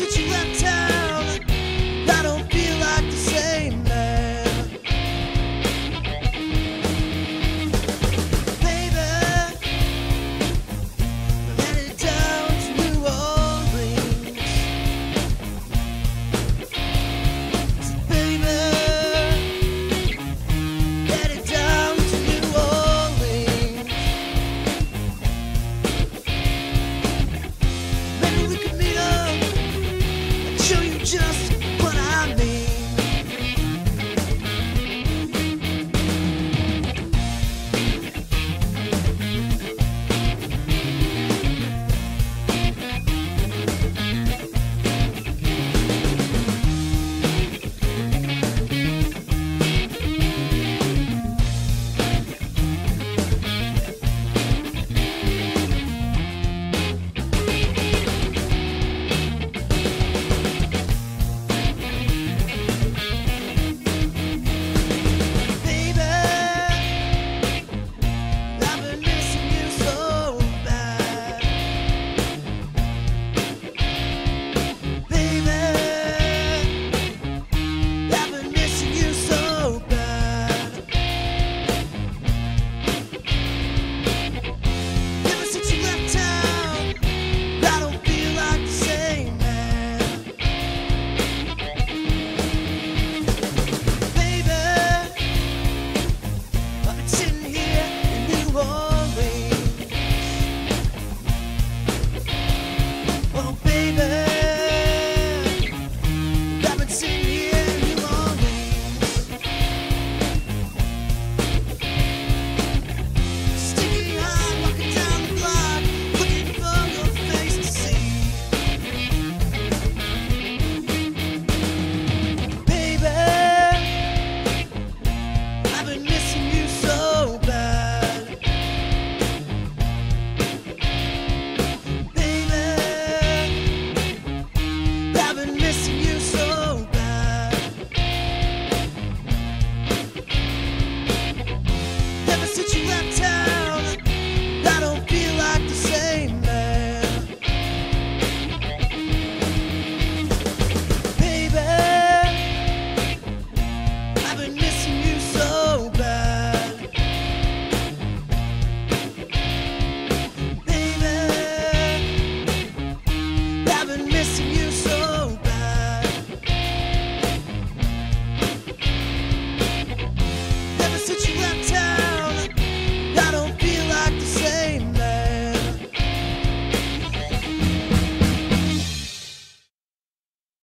message